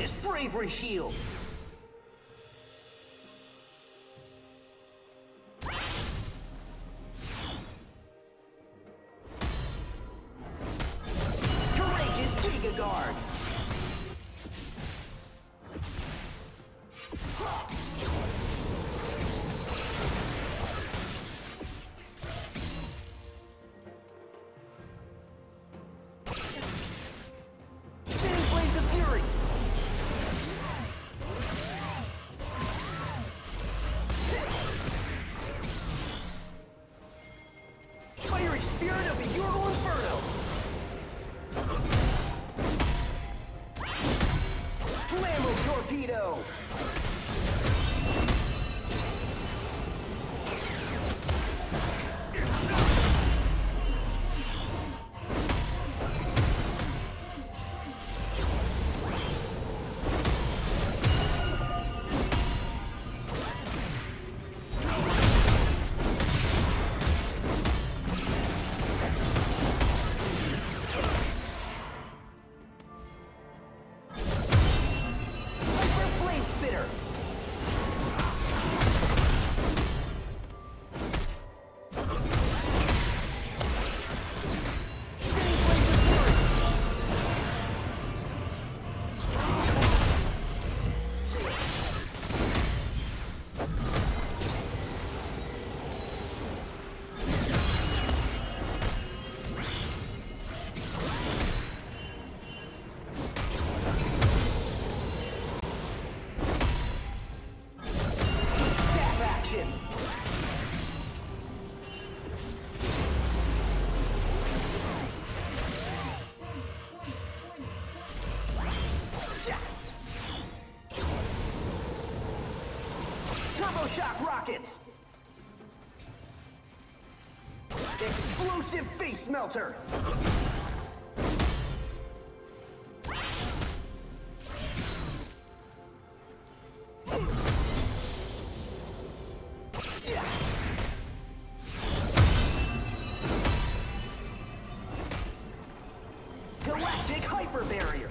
Audacious Bravery Shield! rockets! Explosive face melter! Galactic Hyper Barrier!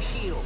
shield.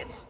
pockets.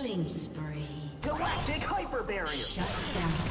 Killing spree. Galactic hyper barrier. Shut down.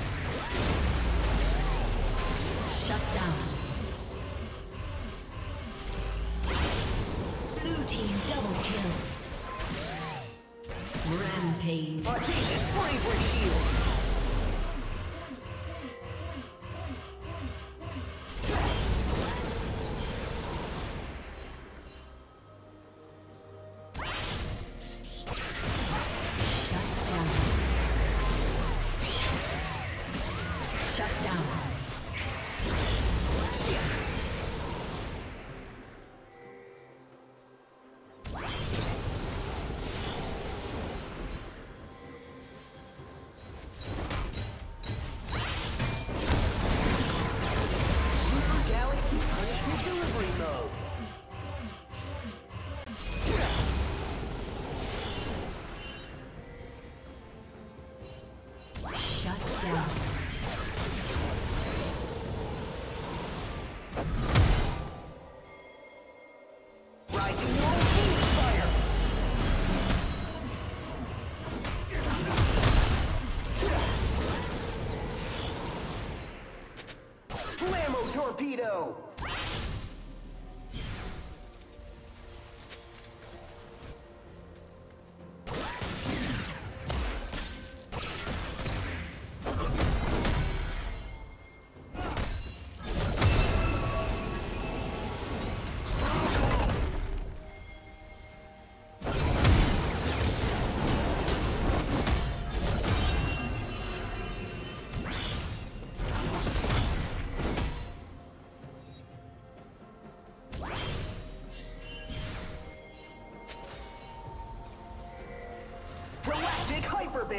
torpedo!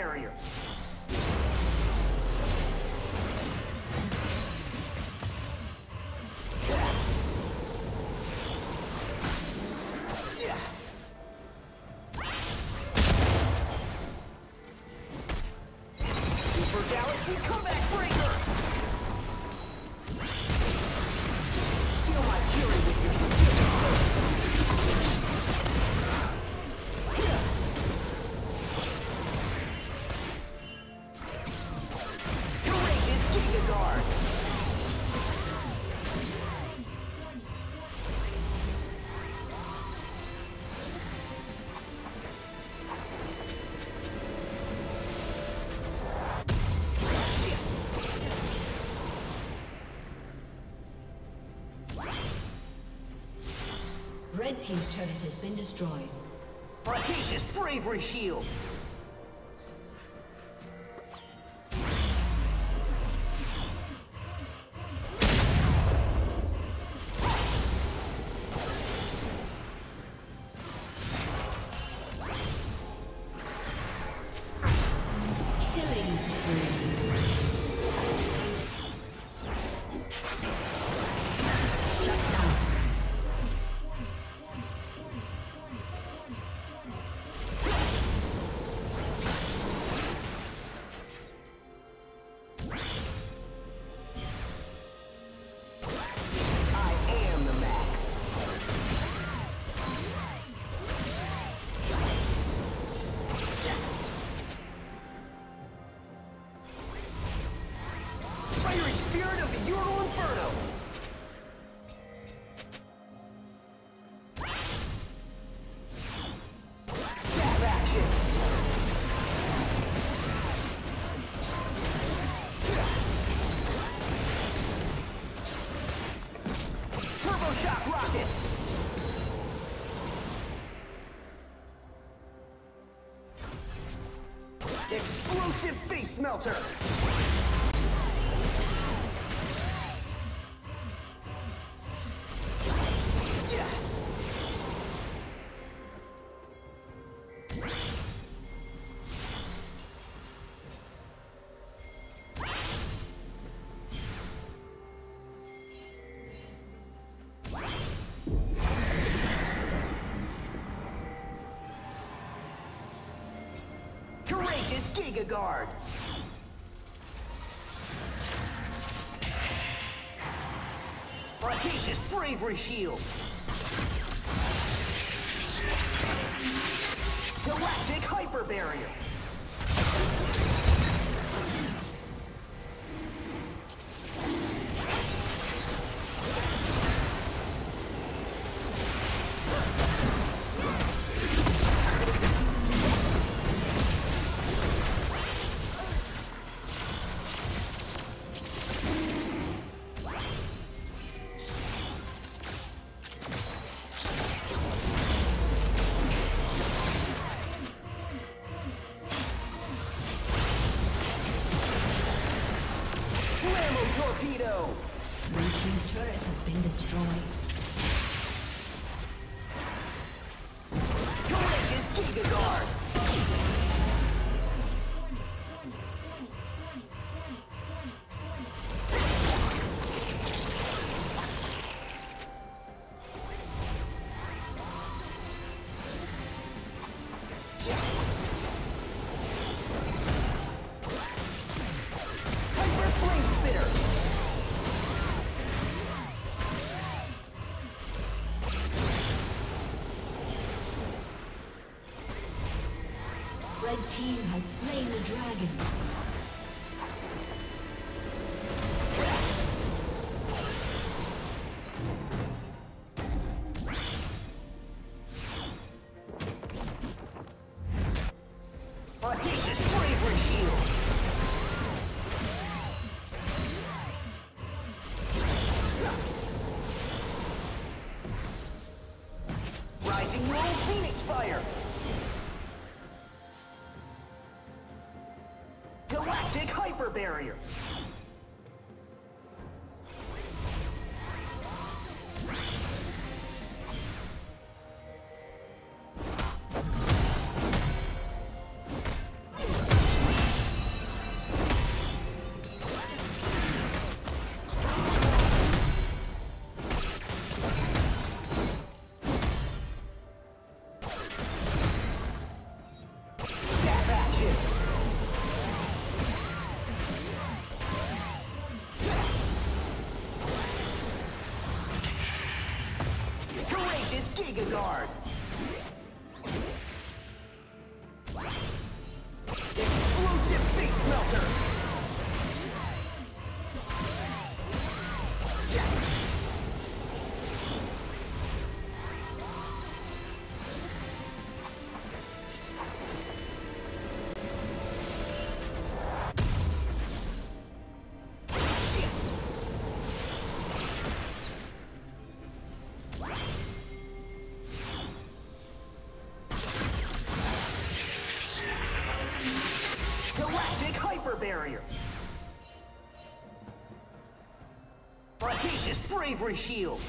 barrier. Red Team's turret has been destroyed. Brataceous Bravery Shield! Counter! Courageous Giga Guard! audacious bravery shield. Galactic hyper barrier. team has slain the dragon. Rising Royal Phoenix Fire! barrier. bravery shield.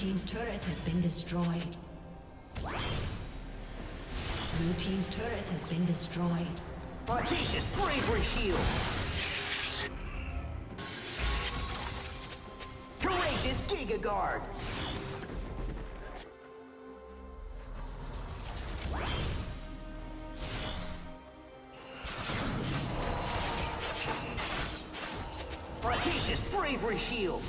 Team's turret has been destroyed. Blue team's turret has been destroyed. Audacious bravery shield. Courageous Giga Guard. Audacious bravery shield.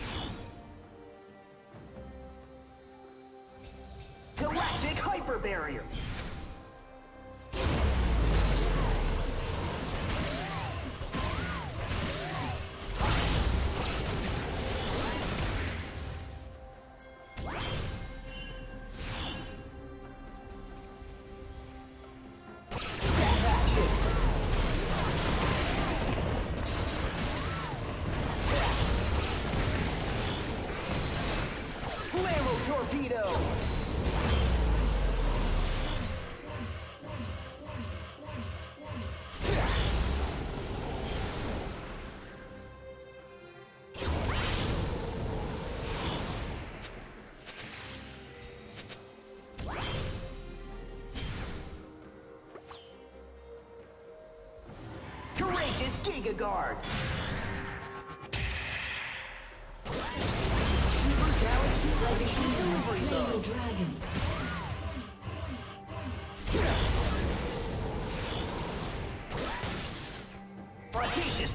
Giga Guard. Super Galaxy Legacy Delivery dragon.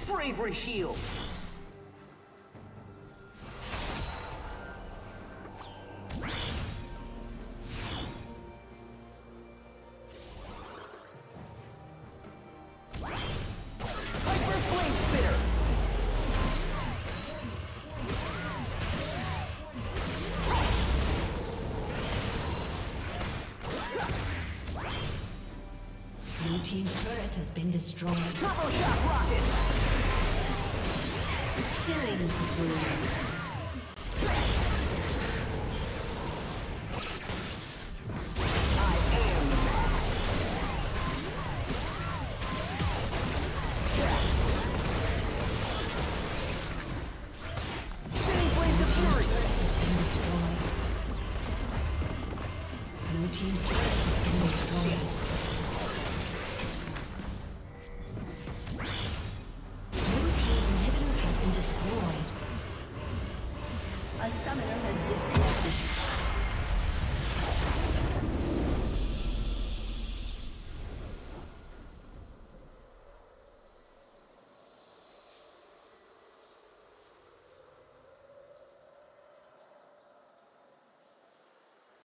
Bravery Shield. Turbo